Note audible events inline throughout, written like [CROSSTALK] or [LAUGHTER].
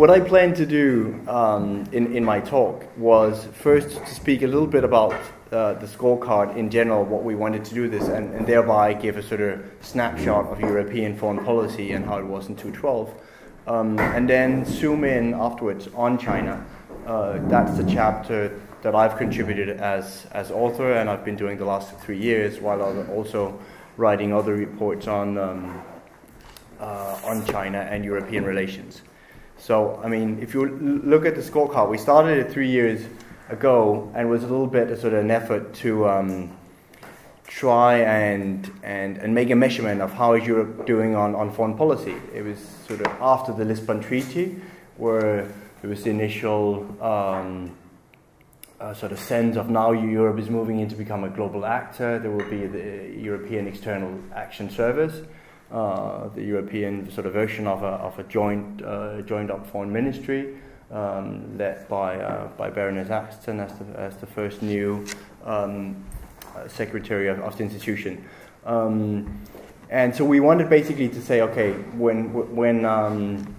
what I planned to do um, in, in my talk was first to speak a little bit about uh, the scorecard in general, what we wanted to do this, and, and thereby give a sort of snapshot of European foreign policy and how it was in 2012. Um, and then zoom in afterwards on China. Uh, that's the chapter that I've contributed as, as author, and I've been doing the last three years, while I'm also writing other reports on, um, uh, on China and European relations. So, I mean, if you look at the scorecard, we started it three years ago and was a little bit sort of an effort to um, try and, and, and make a measurement of how is Europe doing on, on foreign policy. It was sort of after the Lisbon Treaty, where there was the initial um, uh, sort of sense of now Europe is moving in to become a global actor. There will be the European External Action Service, uh, the European sort of version of a, of a joint, uh, joined up foreign ministry. Um, led by uh, by Baroness Ashton as the, as the first new um, secretary of, of, the institution. Um, and so we wanted basically to say, okay, when when um,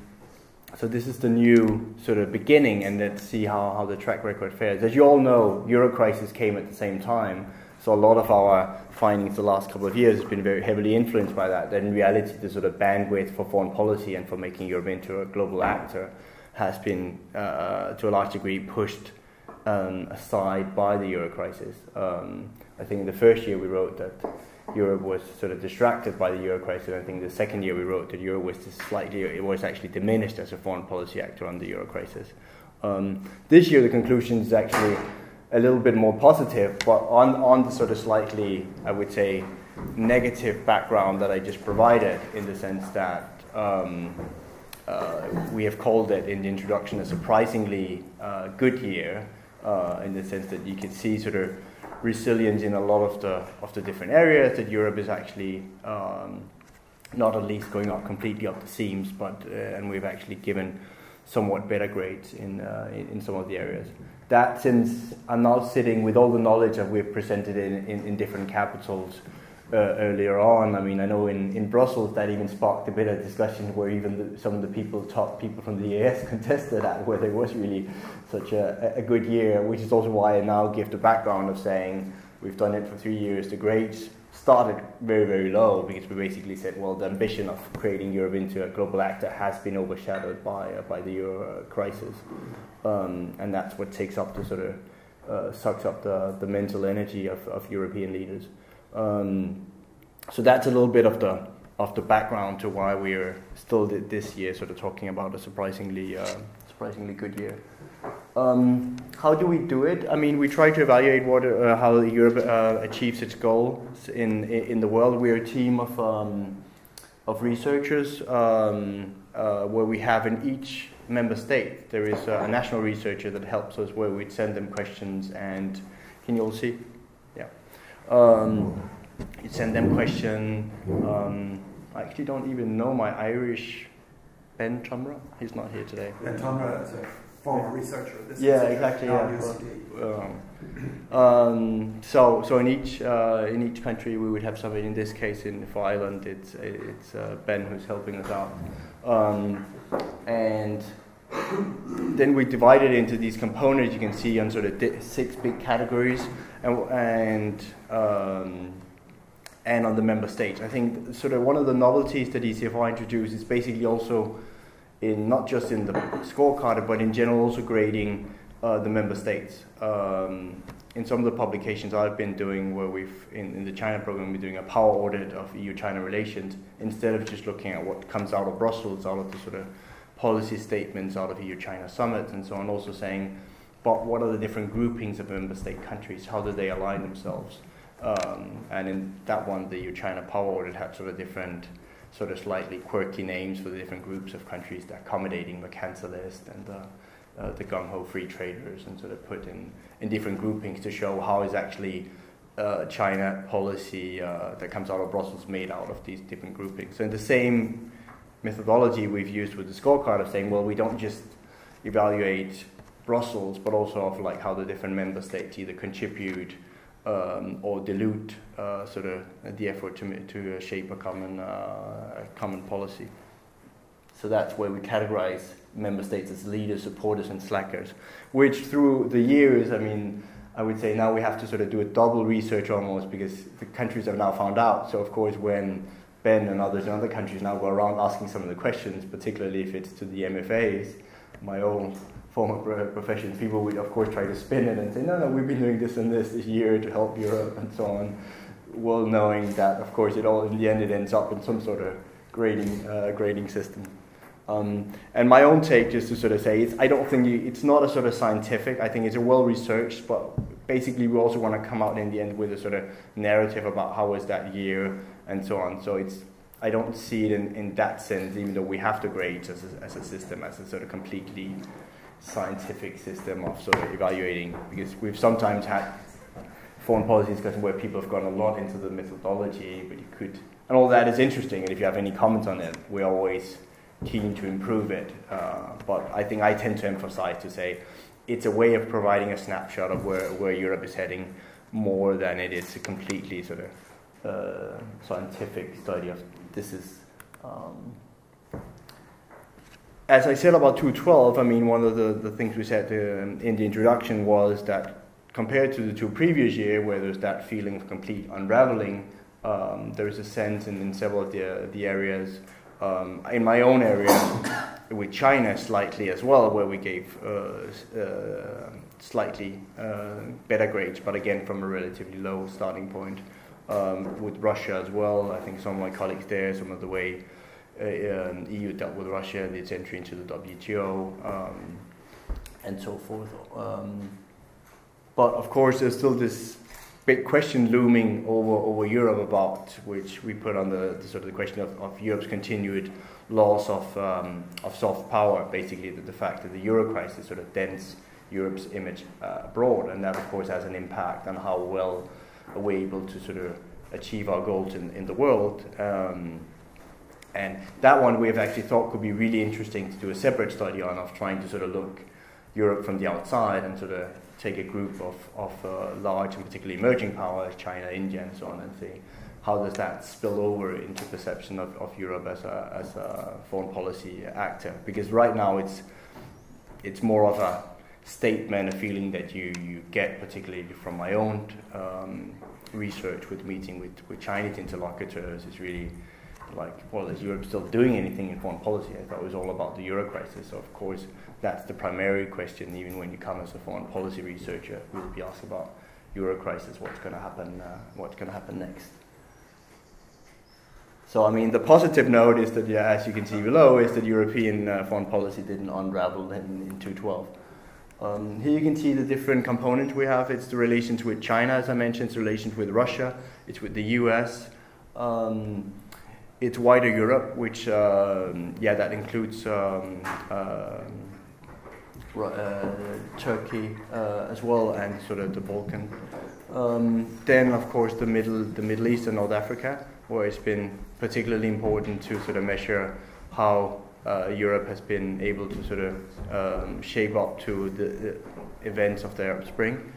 so this is the new sort of beginning, and let's see how, how the track record fares. As you all know, Euro crisis came at the same time, so a lot of our findings the last couple of years has been very heavily influenced by that. That in reality, the sort of bandwidth for foreign policy and for making Europe into a global actor has been, uh, to a large degree, pushed um, aside by the euro crisis. Um, I think in the first year we wrote that Europe was sort of distracted by the euro crisis. I think the second year we wrote that Europe was slightly, it was actually diminished as a foreign policy actor under the euro crisis. Um, this year the conclusion is actually a little bit more positive, but on, on the sort of slightly, I would say, negative background that I just provided, in the sense that um, uh, we have called it in the introduction a surprisingly uh, good year, uh, in the sense that you can see sort of resilience in a lot of the of the different areas. That Europe is actually um, not at least going up completely up the seams, but uh, and we've actually given somewhat better grades in, uh, in, in some of the areas. That since I'm now sitting with all the knowledge that we've presented in, in, in different capitals uh, earlier on. I mean, I know in, in Brussels that even sparked a bit of discussion where even the, some of the people, top people from the EAS [LAUGHS] contested that whether it was really such a, a good year, which is also why I now give the background of saying we've done it for three years. The grades started very, very low because we basically said, well, the ambition of creating Europe into a global actor has been overshadowed by, uh, by the euro crisis. Um, and that's what takes up the sort of, uh, sucks up the, the mental energy of, of European leaders. Um, so that's a little bit of the of the background to why we're still this year sort of talking about a surprisingly uh, surprisingly good year. Um, how do we do it? I mean, we try to evaluate what uh, how Europe uh, achieves its goals in in the world. We're a team of um, of researchers um, uh, where we have in each member state there is a national researcher that helps us where we send them questions and can you all see? Um, you send them question. Um, I actually don't even know my Irish Ben Tonra. He's not here today. Ben Tonra former researcher. This yeah, exactly. Yeah. Um, um, so, so in each uh, in each country, we would have somebody. In this case, in for Ireland, it's it's uh, Ben who's helping us out, um, and then we divide it into these components you can see on sort of six big categories and, and, um, and on the member states. I think sort of one of the novelties that ECFR introduced is basically also in not just in the scorecard but in general also grading uh, the member states. Um, in some of the publications I've been doing, where we've in, in the China program, we're doing a power audit of EU-China relations instead of just looking at what comes out of Brussels, out of the sort of policy statements out of EU China summits and so on, also saying, but what are the different groupings of member state countries? How do they align themselves? Um, and in that one, the EU China Power Audit had sort of different, sort of slightly quirky names for the different groups of countries, the accommodating mercantilist and the, uh, the gung ho free traders, and sort of put in, in different groupings to show how is actually uh, China policy uh, that comes out of Brussels made out of these different groupings. So in the same methodology we've used with the scorecard of saying, well, we don't just evaluate Brussels, but also of like how the different member states either contribute um, or dilute uh, sort of the effort to to shape a common uh, a common policy. So that's where we categorize member states as leaders, supporters, and slackers, which through the years, I mean, I would say now we have to sort of do a double research almost because the countries have now found out. So, of course, when Ben and others in other countries now go around asking some of the questions, particularly if it's to the MFAs, my own former professions, people would, of course, try to spin it and say, no, no, we've been doing this and this this year to help Europe and so on, well knowing that, of course, it all in the end it ends up in some sort of grading, uh, grading system. Um, and my own take, just to sort of say, I don't think you, it's not a sort of scientific. I think it's a well researched, but basically we also want to come out in the end with a sort of narrative about how was that year and so on. So it's I don't see it in, in that sense, even though we have to grade as a, as a system, as a sort of completely scientific system of sort of evaluating, because we've sometimes had foreign policy discussion where people have gone a lot into the methodology, but you could, and all that is interesting. And if you have any comments on it, we're always keen to improve it. Uh, but I think I tend to emphasize to say it's a way of providing a snapshot of where, where Europe is heading more than it is a completely sort of uh, scientific study of this is. Um, as I said about 212, I mean, one of the, the things we said um, in the introduction was that compared to the two previous years, where there's that feeling of complete unraveling, um, there's a sense in, in several of the, the areas, um, in my own area, [COUGHS] with China slightly as well, where we gave uh, uh, slightly uh, better grades, but again from a relatively low starting point um, with Russia as well. I think some of my colleagues there, some of the way EU dealt with Russia and its entry into the WTO, um, and so forth. Um, but of course, there's still this big question looming over, over Europe about which we put on the, the sort of the question of, of Europe's continued loss of, um, of soft power, basically the, the, fact that the euro crisis sort of dents Europe's image uh, abroad, and that of course has an impact on how well we're we able to sort of achieve our goals in, in the world. Um, and that one we have actually thought could be really interesting to do a separate study on, of trying to sort of look Europe from the outside and sort of take a group of, of uh, large and particularly emerging powers, China, India, and so on, and see how does that spill over into perception of, of Europe as a, as a foreign policy actor. Because right now it's, it's more of a statement, a feeling that you, you get, particularly from my own um, research with meeting with, with Chinese interlocutors, is really like, well, is Europe still doing anything in foreign policy? I thought it was all about the euro crisis. So, of course, that's the primary question, even when you come as a foreign policy researcher, you'll be asked about euro crisis, what's going to happen, uh, what's going to happen next. So, I mean, the positive note is that, yeah, as you can see below, is that European uh, foreign policy didn't unravel in, in 212. Um, here you can see the different components we have. It's the relations with China, as I mentioned, it's relations with Russia, it's with the US, um, it's wider Europe, which, uh, yeah, that includes um, uh, uh, Turkey uh, as well and sort of the Balkan. Um, then, of course, the Middle, the Middle East and North Africa, where it's been particularly important to sort of measure how uh, Europe has been able to sort of um, shape up to the, the, events of the Arab Spring.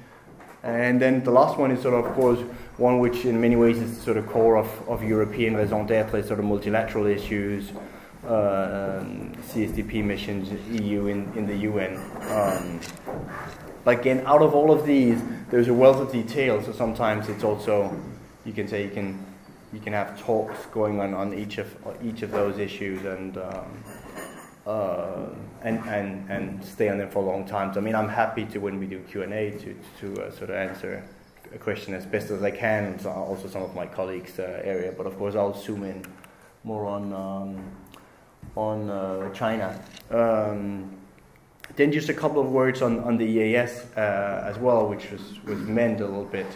And then the last one is sort of, of course, one which in many ways is sort of core of, of European raison d'etre, sort of multilateral issues, uh, um, CSDP missions, EU in, in the UN. Um, but again, out of all of these, there's a wealth of detail, so sometimes it's also, you can say you can you can have talks going on on each of each of those issues and um, uh, and and and stay on them for a long time. So I mean, I'm happy to when we do Q and A to to uh, sort of answer a question as best as I can, so also some of my colleagues' uh, area. But of course, I'll zoom in more on um, on uh, China. Um, then just a couple of words on, on the EAS uh, as well, which was, was meant a little bit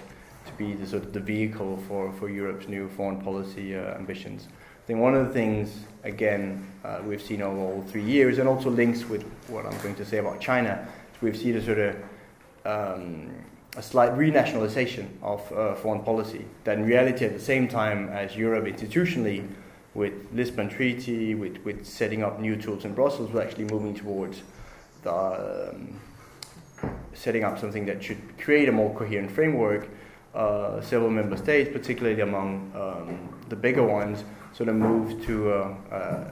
to be the sort of the vehicle for, for Europe's new foreign policy uh, ambitions. Think one of the things, again, uh, we've seen over all three years, and also links with what I'm going to say about China, we've seen a sort of um, a slight renationalization of uh, foreign policy. That in reality, at the same time as Europe institutionally, with Lisbon Treaty, with, with setting up new tools in Brussels, we're actually moving towards the, um, setting up something that should create a more coherent framework uh, several member states, particularly among um, the bigger ones, sort of moved to uh, uh,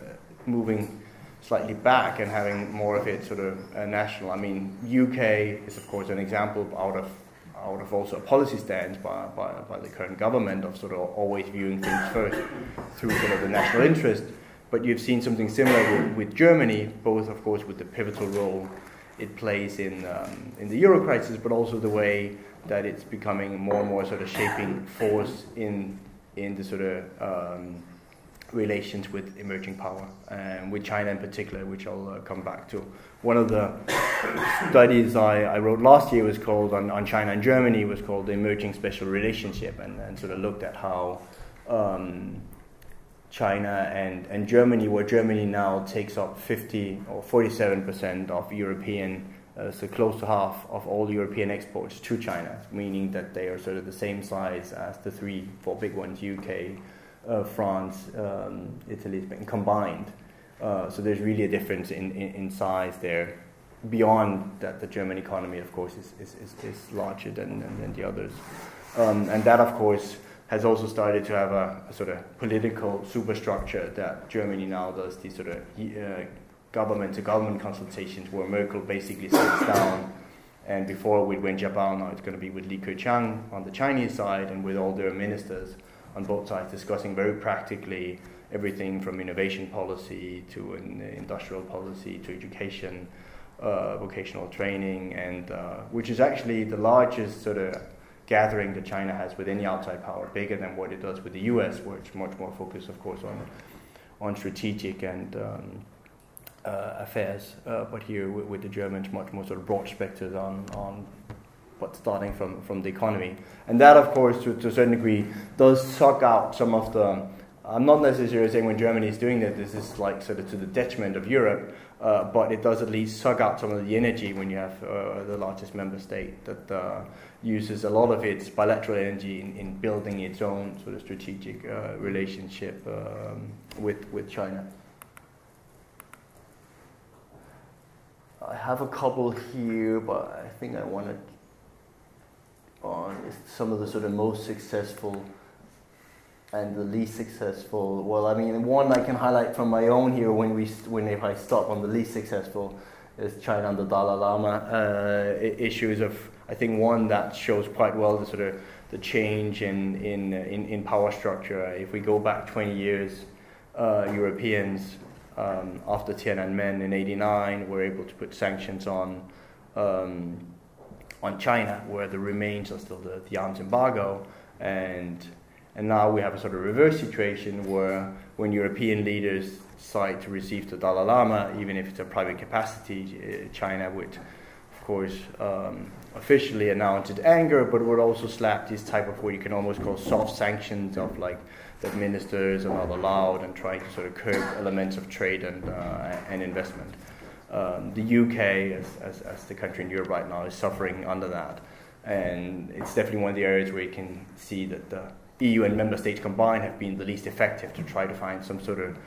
moving slightly back and having more of it sort of uh, national. I mean, UK is of course an example out of out of also a policy stance by, by, by the current government of sort of always viewing things first through sort of the national interest. But you've seen something similar with, with Germany, both of course with the pivotal role it plays in um, in the euro crisis, but also the way that it's becoming more and more sort of shaping force in in the sort of um, relations with emerging power, and with China in particular, which I'll uh, come back to. One of the [COUGHS] studies I, I, wrote last year was called on, on China and Germany was called the emerging special relationship, and, and sort of looked at how um, China and, and Germany, where Germany now takes up 50 or 47 percent of European, uh, so close to half of all European exports to China, meaning that they are sort of the same size as the three, four big ones, UK, uh, France, um, Italy, Spain combined. Uh, so there's really a difference in, in, in, size there. Beyond that, the German economy, of course, is, is, is, is larger than, than, than, the others. Um, and that, of course, has also started to have a, a, sort of political superstructure that Germany now does these sort of uh, government to government consultations where Merkel basically sits down. And before with Wen Jiabao, now it's going to be with Li Keqiang on the Chinese side and with all their ministers on both sides discussing very practically everything from innovation policy to industrial policy to education, uh, vocational training, and uh, which is actually the largest sort of gathering that China has with any outside power, bigger than what it does with the U.S., it's much more focused, of course, on on strategic and um, uh, affairs. Uh, but here with, with, the Germans, much more sort of broad spectrum on on but starting from, from the economy. And that, of course, to, to a certain degree, does suck out some of the. I'm not necessarily saying when Germany is doing that, this is like sort of to the detriment of Europe, uh, but it does at least suck out some of the energy when you have uh, the largest member state that uh, uses a lot of its bilateral energy in, in building its own sort of strategic uh, relationship um, with, with China. I have a couple here, but I think I want to on some of the sort of most successful and the least successful. Well, I mean, one I can highlight from my own here when we when if I stop on the least successful is China and the Dalai Lama uh, issues of I think one that shows quite well the sort of the change in in in, in power structure. If we go back 20 years, uh, Europeans um, after Tiananmen in '89 were able to put sanctions on. Um, on China, where the remains are still the, the arms embargo, and and now we have a sort of reverse situation where when European leaders decide to receive the Dalai Lama, even if it's a private capacity, uh, China would, of course, um, officially announce its anger, but would also slap this type of what you can almost call soft sanctions of like that ministers are not allowed and trying to sort of curb elements of trade and, uh, and investment um, the UK, as, as, as, the country in Europe right now, is suffering under that. And it's definitely one of the areas where you can see that the EU and member states combined have been the least effective to try to find some sort of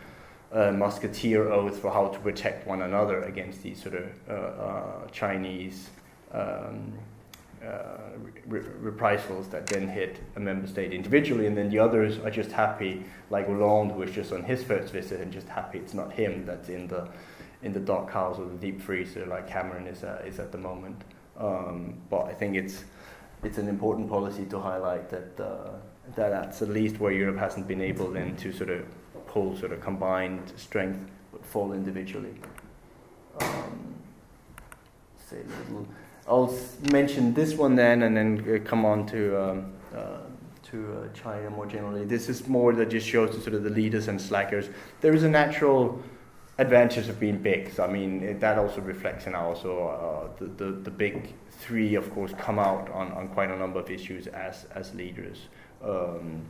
uh, musketeer oath for how to protect one another against these sort of uh, uh, Chinese um, uh, re- reprisals that then hit a member state individually, and then the others are just happy, like Hollande, who was just on his first visit and just happy it's not him that's in the in the dark house or the deep freezer like Cameron is, uh, is at the moment. Um, but I think it's it's an important policy to highlight that uh, that that's at least where Europe hasn't been able then to sort of pull sort of combined strength but fall individually. Um, say little. I'll mention this one then, and then uh, come on to um, uh, to uh, China more generally. This is more that just shows sort of the leaders and slackers. There is a natural advantage of being big. So, I mean, it, that also reflects in also uh, the, the, the big three, of course, come out on, on quite a number of issues as, as leaders. Um,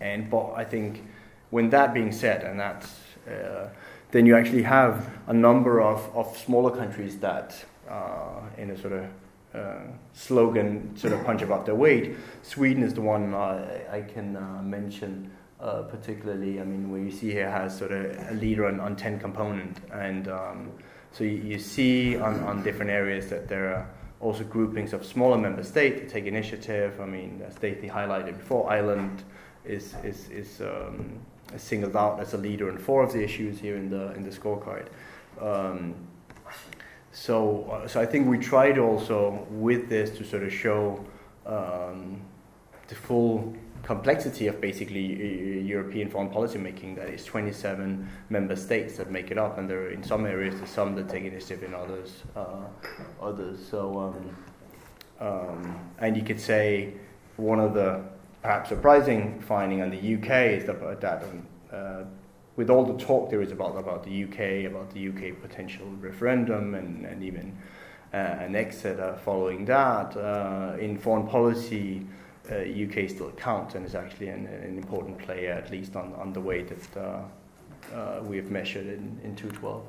and but I think when that being said, and that's uh, then you actually have a number of, of smaller countries that, uh, in a sort of uh, slogan, sort of punch above their weight. Sweden is the one I, I can uh, mention uh, particularly, I mean, where you see here has sort of a leader on, on 10 component. And um, so you, you, see on, on different areas that there are also groupings of smaller member states that take initiative. I mean, as Stacey highlighted before, Ireland is is is um, singled out as a leader in four of the issues here in the in the scorecard. Um, so, uh, so I think we tried also with this to sort of show um, the full complexity of basically uh, European foreign policy making. That is 27 member states that make it up, and there are in some areas there's some that take initiative, in others uh, others. So, um, um, and you could say one of the perhaps surprising finding on the UK is that, that um, uh, with all the talk there is about about the UK, about the UK potential referendum, and, and even uh, an exit uh, following that, uh, in foreign policy, UK uh, still counts and is actually an, an, important player, at least on, on the way that uh, we have measured in, in 212.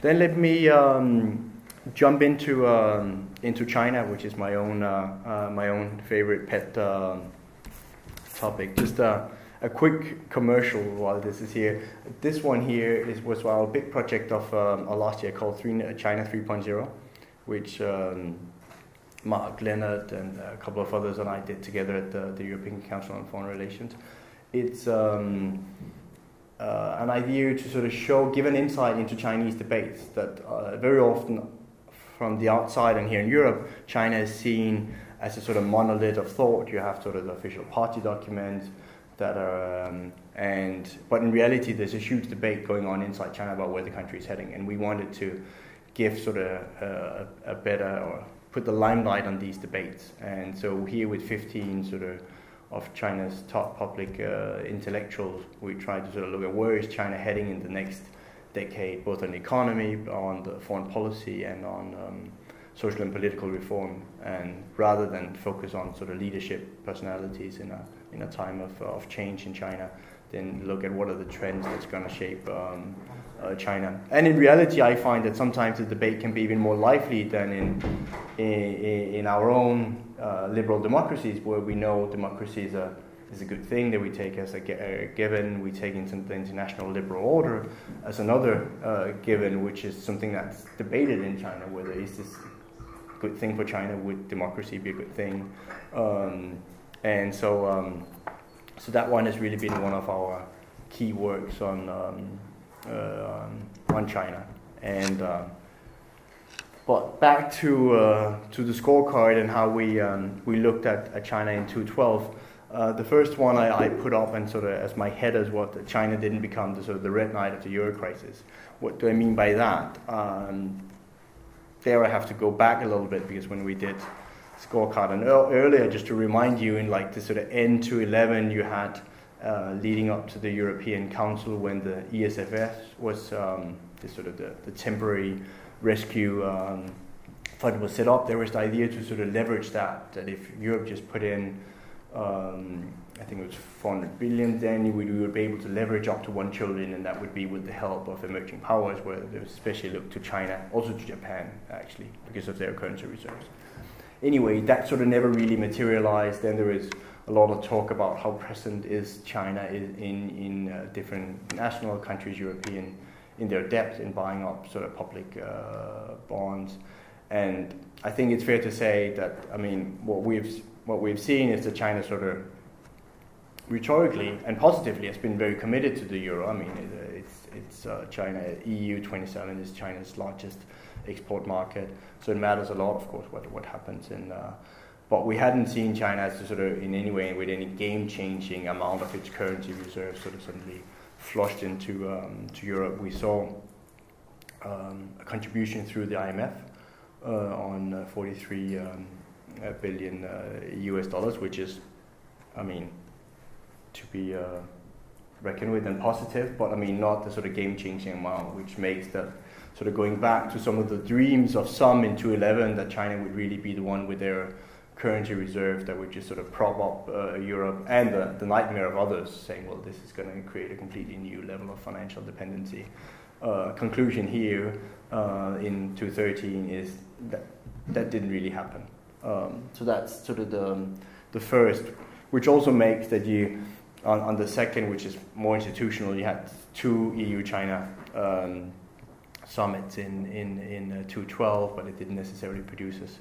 Then let me um, jump into um, into China, which is my own my own favorite pet um, topic. Just a quick commercial while this is here. This one here is was our big project of um, last year called uh, China 3.0, which um, Mark Leonard and a couple of others and I did together at the, the European Council on Foreign Relations. It's um, uh, an idea to sort of show, give an insight into Chinese debates that uh, very often from the outside and here in Europe, China is seen as a sort of monolith of thought. You have sort of the official party documents, that are, um, and but in reality, there's a huge debate going on inside China about where the country is heading, and we wanted to give sort of a, a better or put the limelight on these debates. And so here with 15 sort of of China's top public uh, intellectuals, we tried to sort of look at where is China heading in the next decade, both on the economy, on the foreign policy, and on um, social and political reform, and rather than focus on sort of leadership personalities in a in a time of, of change in China, then look at what are the trends that's going to shape um, uh, China. And in reality, I find that sometimes the debate can be even more lively than in in, in our own uh, liberal democracies, where we know democracy is a is a good thing that we take as a, a given. We take into the international liberal order as another uh, given, which is something that's debated in China. Whether is this good thing for China? Would democracy be a good thing? Um, and so, um, so that one has really been one of our key works on um, on China. And uh, but back to uh, to the scorecard and how we um, we looked at, at China in 2012. Uh, the first one I, I, put up and sort of as my header is what China didn't become the sort of the red knight of the euro crisis. What do I mean by that? Um, there I have to go back a little bit because when we did scorecard. And earlier, just to remind you, in like the sort of end to 11, you had uh, leading up to the European Council when the EFSF was um, the sort of the, the temporary rescue um, fund was set up. There was the idea to sort of leverage that. That if Europe just put in, um, I think it was 400 billion, then we would be able to leverage up to one trillion, and that would be with the help of emerging powers, where they especially look to China, also to Japan, actually, because of their currency reserves anyway, that sort of never really materialized. Then there is a lot of talk about how present is China in in uh, different national countries, European, in their debt in buying up sort of public uh, bonds. And I think it's fair to say that I mean what we've what we've seen is that China sort of rhetorically and positively has been very committed to the euro. I mean, it's it's uh, China EU 27 is China's largest export market. So it matters a lot, of course, what, what happens in. Uh, but we hadn't seen China as sort of in any way with any game-changing amount of its currency reserves sort of suddenly flushed into um, to Europe. We saw um, a contribution through the IMF uh, on uh, 43 um, billion US uh, dollars, which is, I mean, to be uh, reckoned with and positive, but I mean not the sort of game-changing amount, which makes that sort of going back to some of the dreams of some in 2011 that China would really be the one with their currency reserve that would just sort of prop up uh, Europe and the, the, nightmare of others saying, well, this is going to create a completely new level of financial dependency. Uh, conclusion here uh, in 2013 is that that didn't really happen. Um, so that's sort of the, the first, which also makes that you, on, on the second, which is more institutional, you had two EU China um, summits in, in, in uh, 2012, but it didn't necessarily produce as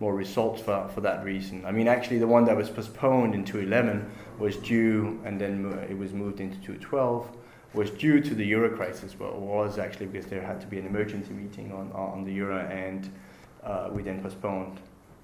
more results for, for that reason. I mean, actually, the one that was postponed in 2011 was due, and then it was moved into 2012, was due to the euro crisis. Well, it was actually because there had to be an emergency meeting on, on the euro, and uh, we then postponed.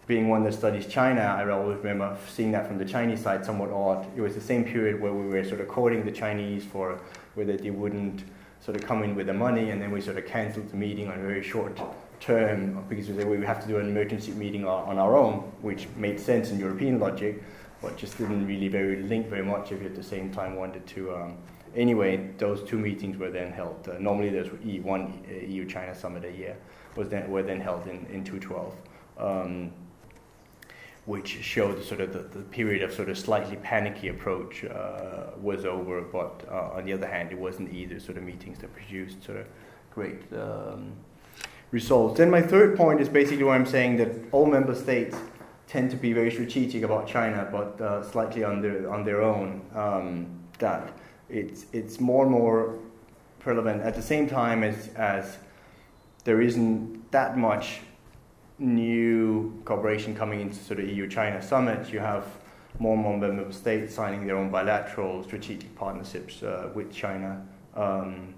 Being one that studies China, I always remember seeing that from the Chinese side somewhat odd. It was the same period where we were sort of courting the Chinese for whether they wouldn't sort of come in with the money, and then we sort of cancelled the meeting on a very short term because we we have to do an emergency meeting on our own, which made sense in European logic, but just didn't really very link very much if you at the same time wanted to. Um, anyway, those two meetings were then held. Uh, normally, there's one EU-China summit a year was then were then held in in 2012. Um, which showed sort of the, the, period of sort of slightly panicky approach uh, was over, but uh, on the other hand, it wasn't either sort of meetings that produced sort of great um, results. Then my third point is basically where I'm saying that all member states tend to be very strategic about China, but uh, slightly on their on their own. Um, that it's it's more and more relevant at the same time as as there isn't that much new cooperation coming into sort of EU-China summit. You have more and more member states signing their own bilateral strategic partnerships uh, with China. Um,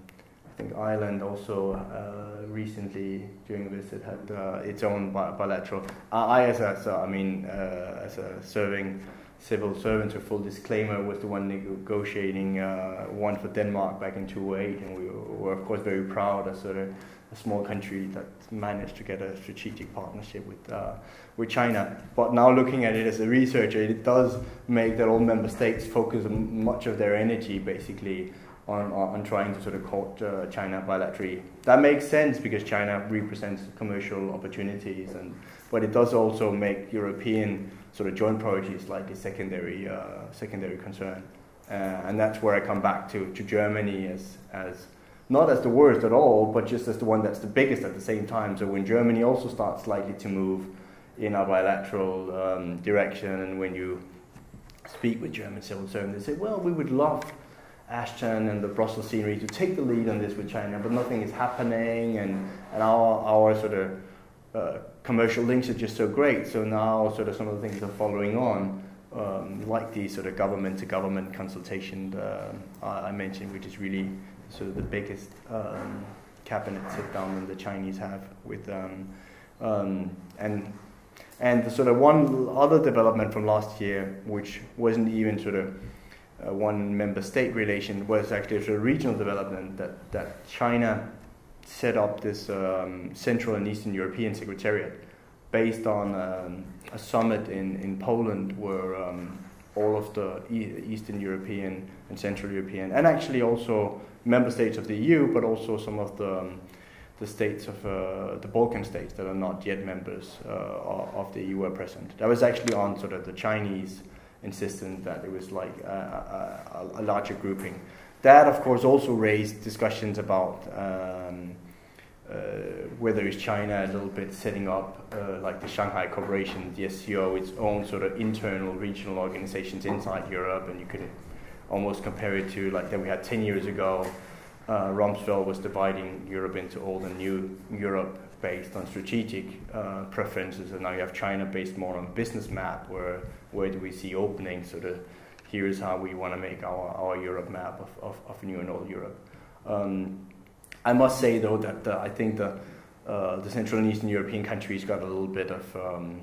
think Ireland also uh, recently during a visit had uh, its own bi- bilateral. I, as a, I mean, uh, as a serving civil servant, a full disclaimer, was the one negotiating uh, one for Denmark back in 2008, and we were of course very proud as sort of a small country that managed to get a strategic partnership with uh, with China. But now looking at it as a researcher, it does make that all member states focus much of their energy basically on, on trying to sort of court uh, China bilaterally. That makes sense because China represents commercial opportunities, and but it does also make European sort of joint priorities like a secondary uh, secondary concern, uh, and that's where I come back to to Germany as as not as the worst at all, but just as the one that's the biggest at the same time. So when Germany also starts slightly to move in a bilateral um, direction, and when you speak with German civil servants, they say, well, we would love Ashton and the Brussels scenery to take the lead on this with China, but nothing is happening, and, and our, our sort of uh, commercial links are just so great. So now, sort of, some of the things are following on, um, like the sort of government to government consultation uh, I mentioned, which is really sort of the biggest um, cabinet sit down that the Chinese have with, um, um, and and the sort of one other development from last year, which wasn't even sort of uh, one member state relation was actually a regional development that, that China set up this um, Central and Eastern European Secretariat based on um, a summit in, in Poland where um, all of the Eastern European and Central European, and actually also member states of the EU, but also some of the, um, the states of uh, the Balkan states that are not yet members uh, of the EU were present. That was actually on sort of the Chinese insistent that it was like a, a, a larger grouping. That, of course, also raised discussions about um, uh, whether is China a little bit setting up, uh, like the Shanghai Cooperation, the SCO, its own sort of internal regional organizations inside Europe, and you could almost compare it to like that we had 10 years ago. Uh, Rumsfeld was dividing Europe into old and new Europe based on strategic uh, preferences, and now you have China based more on business map, where where do we see openings? So the here's how we want to make our, our Europe map of, of, of new and old Europe. Um, I must say though that uh, I think the uh, the Central and Eastern European countries got a little bit of um,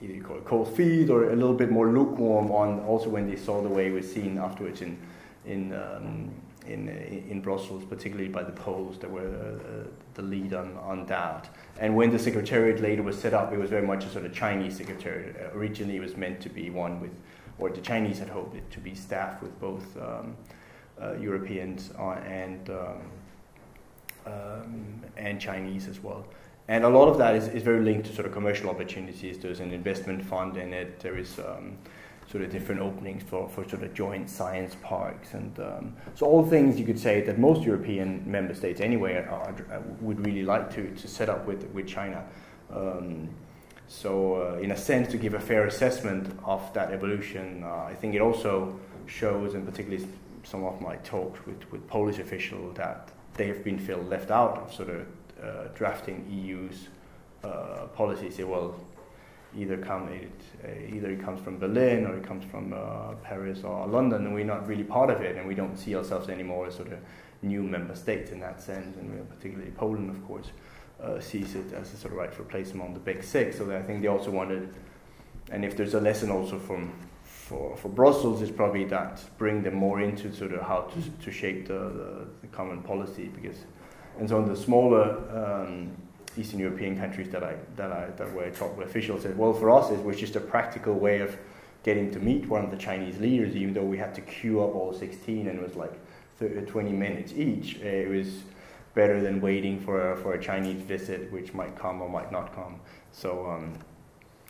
either you call it cold feet or a little bit more lukewarm on also when they saw the way was seen afterwards in in um, in, in Brussels, particularly by the Poles that were uh, the lead on, on that. And when the secretariat later was set up, it was very much a sort of Chinese secretariat. Originally, it was meant to be one with, or the Chinese had hoped it to be staffed with both um, uh, Europeans uh, and um, um, and Chinese as well. And a lot of that is, is very linked to sort of commercial opportunities. There's an investment fund in it. There is um, sort of different openings for, for sort of joint science parks. And um, so all things you could say that most European member states anyway are, are, would really like to, to set up with, with China. Um, so uh, in a sense, to give a fair assessment of that evolution, uh, I think it also shows, and particularly some of my talks with, with Polish officials, that they have been felt left out of sort of uh, drafting EU's uh, policies. Say, well, either come it, uh, either it comes from Berlin or it comes from uh, Paris or London, and we're not really part of it, and we don't see ourselves anymore as sort of new member states in that sense, and particularly Poland, of course, uh, sees it as a sort of rightful place among the big six. So I think they also wanted, and if there's a lesson also from for, for Brussels, it's probably that bring them more into sort of how to, to shape the, the, the common policy because, and so on the smaller um, Eastern European countries that I that I that talked with officials said, well, for us it was just a practical way of getting to meet one of the Chinese leaders, even though we had to queue up all 16 and it was like 30, 20 minutes each. It was better than waiting for a, for a Chinese visit, which might come or might not come. So um,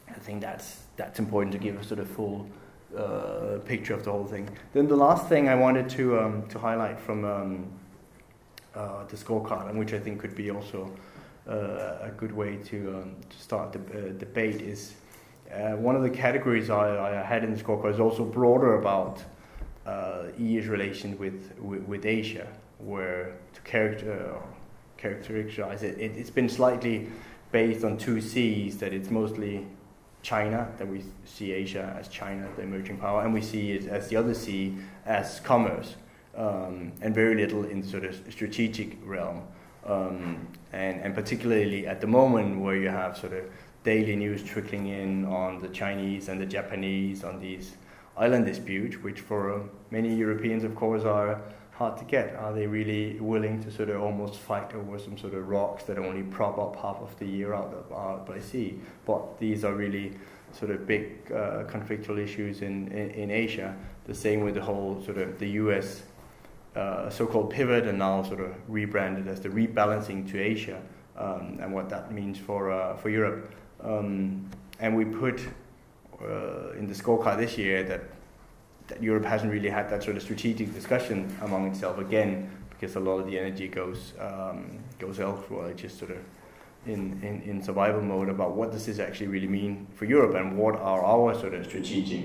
I think that's that's important to give a sort of full uh, picture of the whole thing. Then the last thing I wanted to um, to highlight from um, uh, the scorecard, and which I think could be also uh, a good way to, um, to start the uh, debate, is uh, one of the categories I, I, had in the scorecard is also broader about uh, EU's relation with, with, with Asia, where to character characterize it, it, it's been slightly based on two C's that it's mostly China, that we see Asia as China, the emerging power, and we see it as the other C as commerce, um, and very little in sort of strategic realm. Um, and, and particularly at the moment where you have sort of daily news trickling in on the Chinese and the Japanese on these island disputes, which for many Europeans, of course, are hard to get. Are they really willing to sort of almost fight over some sort of rocks that only prop up half of the year out, of, out by sea? But these are really sort of big uh, conflictual issues in, in, in, Asia. The same with the whole sort of the US uh, so-called pivot and now sort of rebranded as the rebalancing to Asia um, and what that means for, uh, for Europe. Um, and we put uh, in the scorecard this year that that Europe hasn't really had that sort of strategic discussion among itself again because a lot of the energy goes um, goes elsewhere, just sort of in, in, in survival mode about what does this actually really mean for Europe and what are our sort of strategic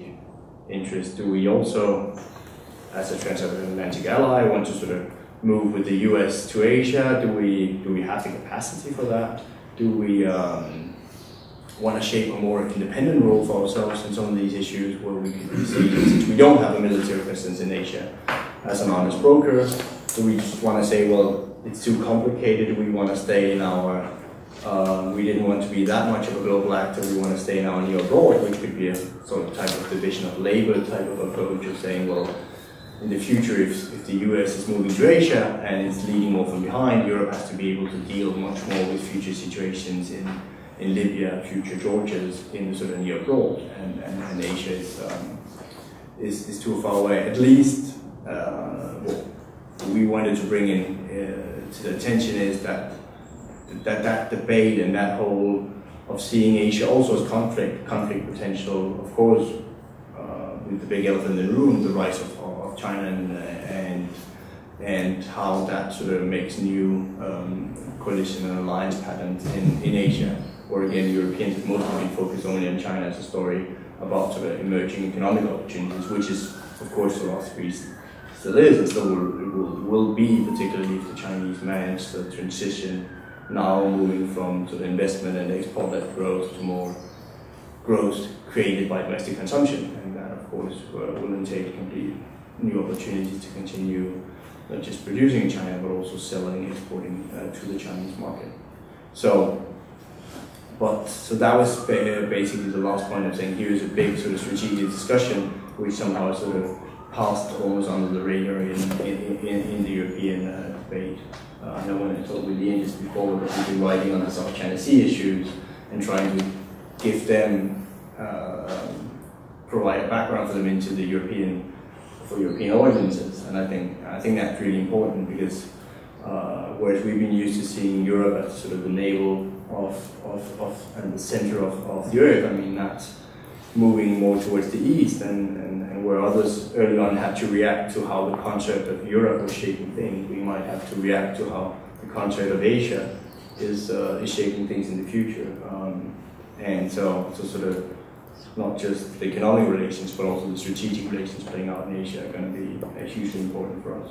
interests. Do we also, as a transatlantic ally, I want to sort of move with the US to Asia? Do we do we have the capacity for that? Do we um, want to shape a more independent role for ourselves in some of these issues where we can see, since we don't have a military presence in Asia as an honest broker, do we just want to say, well, it's too complicated, we want to stay in our, uh, we didn't want to be that much of a global actor, we want to stay in our near abroad, which could be a sort of type of division of labor type of approach of saying, well, in the future, if, if the US is moving to Asia and it's leading more from behind, Europe has to be able to deal much more with future situations in in Libya, future Georgia's in the sort of near abroad, and, and, and Asia is, um, is, is too far away. At least uh, what we wanted to bring in uh, to the attention is that, that that debate and that whole of seeing Asia also as conflict, conflict potential, of course, uh, with the big elephant in the room, the rise of, of China and, and, and how that sort of makes new um, coalition and alliance patterns in, in Asia or again, Europeans have mostly been focused only on China as a story about sort of emerging economic opportunities, which is, of course, the last piece still is and still will, will, will be, particularly if the Chinese manage the transition now moving from sort of investment and export-led growth to more growth created by domestic consumption. And that, of course, will entail complete new opportunities to continue not just producing in China, but also selling, exporting uh, to the Chinese market. So but so that was basically the last point of saying here is a big sort of strategic discussion which somehow sort of passed almost under the radar in, in, in, in the European uh, debate. Uh, I know when I talked with Ian just before that we've been writing on the South China Sea issues and trying to give them, uh, provide a background for them into the European, for European audiences. And I think, I think that's really important because uh, whereas we've been used to seeing Europe as sort of the navel of, of, of and the center of, of earth, I mean, that's moving more towards the east, and, and, and where others early on had to react to how the concept of Europe was shaping things, we might have to react to how the concept of Asia is, uh, is shaping things in the future. Um, and so, so sort of not just the economic relations, but also the strategic relations playing out in Asia are going to be hugely important for us.